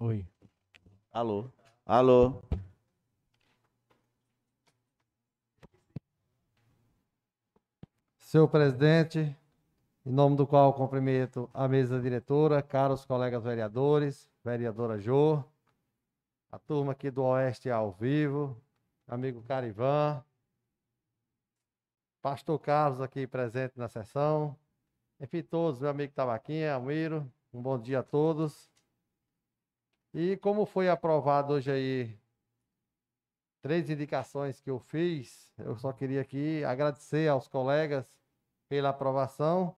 Oi. Alô? Alô? Senhor presidente, em nome do qual cumprimento a mesa diretora, caros colegas vereadores, vereadora Jô, a turma aqui do Oeste ao vivo, amigo Carivan, pastor Carlos aqui presente na sessão, enfim, todos, meu amigo Tabaquinha, Almiro, um bom dia a todos. E como foi aprovado hoje aí três indicações que eu fiz, eu só queria aqui agradecer aos colegas pela aprovação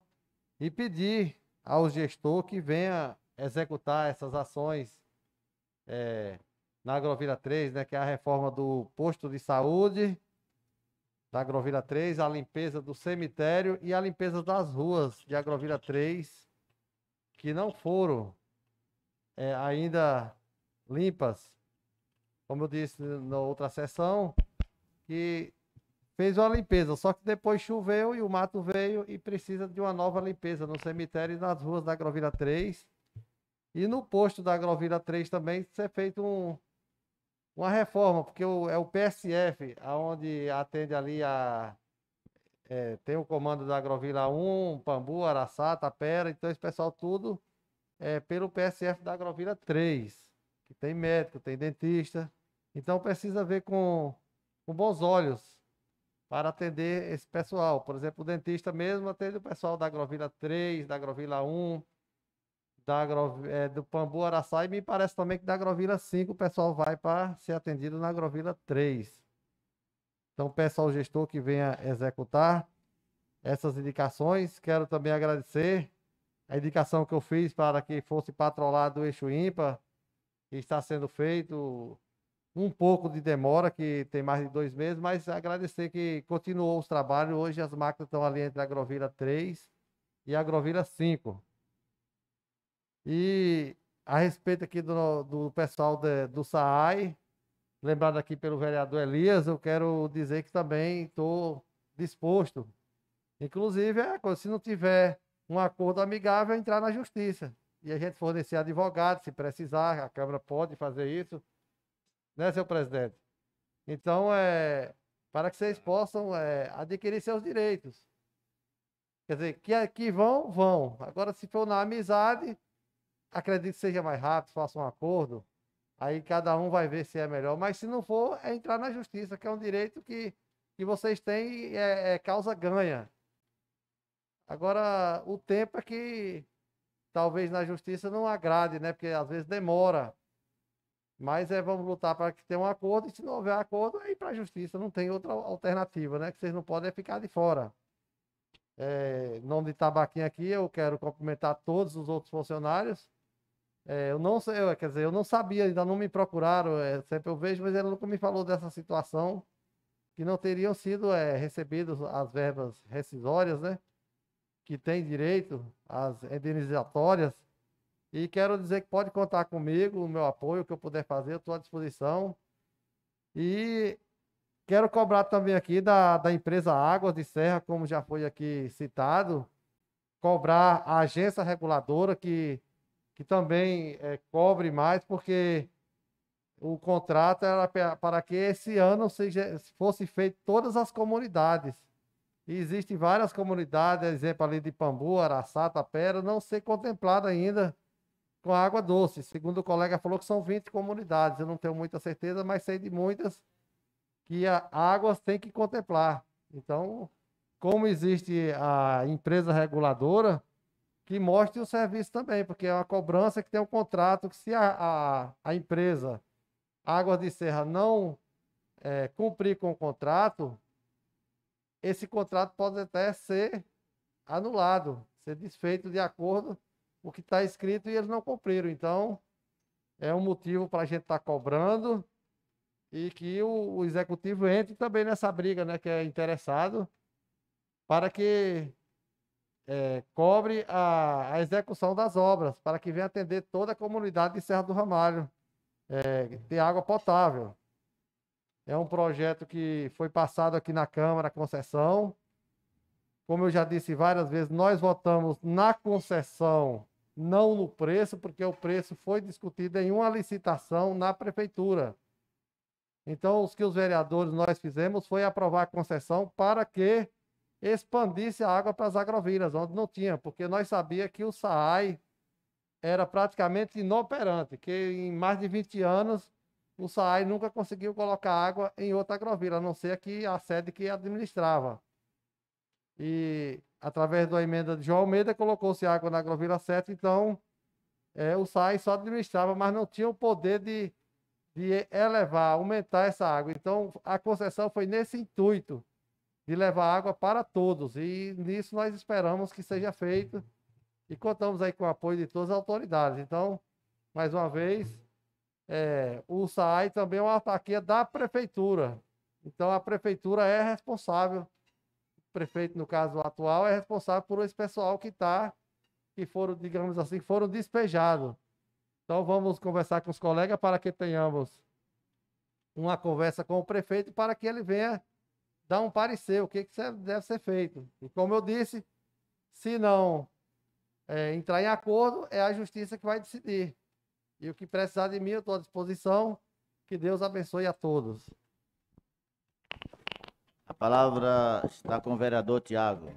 e pedir ao gestor que venha executar essas ações é, na Agrovila 3, né, que é a reforma do posto de saúde da Agrovila 3, a limpeza do cemitério e a limpeza das ruas de Agrovila 3, que não foram é, ainda limpas, como eu disse na outra sessão, que fez uma limpeza, só que depois choveu e o mato veio e precisa de uma nova limpeza no cemitério e nas ruas da Agrovila 3. E no posto da Agrovila 3 também ser feito um, uma reforma, porque o, é o PSF, aonde atende ali a. É, tem o comando da Agrovila 1, Pambu, Araçá, Tapera, então esse pessoal tudo é, pelo PSF da Agrovila 3, que tem médico, tem dentista. Então precisa ver com, com bons olhos para atender esse pessoal. Por exemplo, o dentista mesmo atende o pessoal da Agrovila 3, da Agrovila 1, da é, do Pambu Araçá e me parece também que da Agrovila 5 o pessoal vai para ser atendido na Agrovila 3. Então peço ao gestor que venha executar essas indicações. Quero também agradecer a indicação que eu fiz para que fosse patrolado o eixo ímpar, que está sendo feito um pouco de demora, que tem mais de dois meses, mas agradecer que continuou os trabalhos. Hoje as máquinas estão ali entre a Agrovila 3 e a Agrovila 5. E a respeito aqui do, do pessoal de, do SAAI, lembrado aqui pelo vereador Elias, eu quero dizer que também estou disposto. Inclusive, é, se não tiver um acordo amigável, entrar na justiça. E a gente fornecer advogado, se precisar, a Câmara pode fazer isso. Né, seu presidente? Então, é, para que vocês possam é, adquirir seus direitos. Quer dizer, que, que vão, vão. Agora, se for na amizade, acredito que seja mais rápido, faça um acordo. Aí cada um vai ver se é melhor. Mas se não for, é entrar na justiça, que é um direito que, que vocês têm e é, é causa ganha. Agora, o tempo é que talvez na justiça não agrade, né? Porque às vezes demora. Mas é, vamos lutar para que tenha um acordo, e se não houver acordo, é ir para a justiça. Não tem outra alternativa, né? Que vocês não podem ficar de fora. É, nome de Tabaquinha aqui, eu quero cumprimentar todos os outros funcionários. É, eu não sei, quer dizer, eu não sabia, ainda não me procuraram. É, sempre eu vejo, mas ele nunca me falou dessa situação que não teriam sido é, recebidas as verbas rescisórias, né? Que tem direito às indenizatórias. E quero dizer que pode contar comigo, o meu apoio, o que eu puder fazer, estou à disposição. E quero cobrar também aqui da, da empresa Águas de Serra, como já foi aqui citado, cobrar a agência reguladora que, que também é, cobre mais, porque o contrato era para que esse ano seja, fosse feito todas as comunidades. Existem várias comunidades, exemplo ali de Pambu, Araçá, Tapera, não ser contemplada ainda com água doce. Segundo o colega falou que são 20 comunidades. Eu não tenho muita certeza, mas sei de muitas que a águas tem que contemplar. Então, como existe a empresa reguladora, que mostre o serviço também, porque é uma cobrança que tem um contrato que se a, a, a empresa Águas de Serra não é, cumprir com o contrato, esse contrato pode até ser anulado, ser desfeito de acordo com o que está escrito e eles não cumpriram. Então, é um motivo para a gente estar tá cobrando e que o, o, executivo entre também nessa briga, né, que é interessado, para que é, cobre a, a, execução das obras, para que venha atender toda a comunidade de Serra do Ramalho, é, ter água potável. É um projeto que foi passado aqui na Câmara, a concessão. Como eu já disse várias vezes, nós votamos na concessão não no preço, porque o preço foi discutido em uma licitação na prefeitura. Então, os que os vereadores nós fizemos foi aprovar a concessão para que expandisse a água para as agrovilas, onde não tinha, porque nós sabia que o SAAI era praticamente inoperante, que em mais de 20 anos o SAAI nunca conseguiu colocar água em outra agrovila, a não ser que a sede que administrava. E através da emenda de João Almeida colocou-se água na agrovila 7, então é, o SAAI só administrava, mas não tinha o poder de, de elevar, aumentar essa água. Então a concessão foi nesse intuito de levar água para todos. E nisso nós esperamos que seja feito e contamos aí com o apoio de todas as autoridades. Então, mais uma vez, é, o SAI também é uma autarquia da prefeitura. Então, a prefeitura é responsável, o prefeito, no caso atual, é responsável por esse pessoal que está, que foram, digamos assim, foram despejados. Então, vamos conversar com os colegas para que tenhamos uma conversa com o prefeito para que ele venha dar um parecer, o que, que deve ser feito. E como eu disse, se não é, entrar em acordo, é a justiça que vai decidir. E o que precisar de mim, eu estou à disposição. Que Deus abençoe a todos. A palavra está com o vereador Tiago.